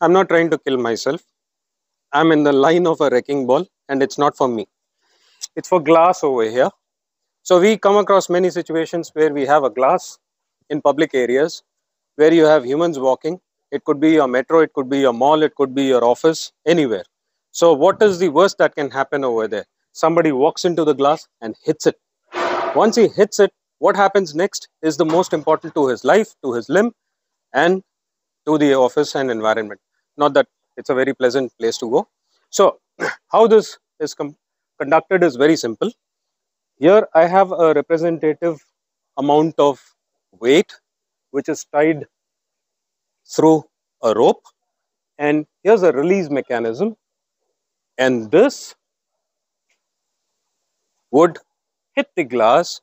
I'm not trying to kill myself. I'm in the line of a wrecking ball and it's not for me. It's for glass over here. So we come across many situations where we have a glass in public areas where you have humans walking. It could be your metro, it could be your mall, it could be your office, anywhere. So what is the worst that can happen over there? Somebody walks into the glass and hits it. Once he hits it, what happens next is the most important to his life, to his limb, and to the office and environment. Not that it's a very pleasant place to go. So how this is conducted is very simple. Here I have a representative amount of weight which is tied through a rope and here's a release mechanism and this would hit the glass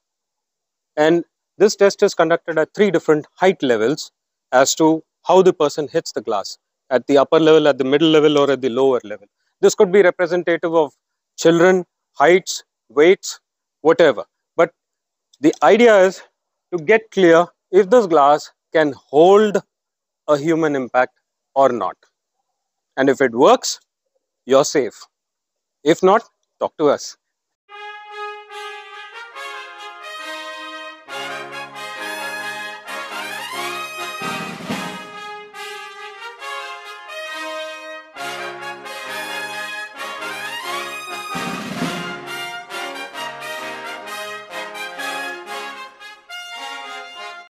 and this test is conducted at three different height levels as to how the person hits the glass at the upper level, at the middle level or at the lower level. This could be representative of children, heights, weights, whatever. But the idea is to get clear if this glass can hold a human impact or not. And if it works, you're safe. If not, talk to us.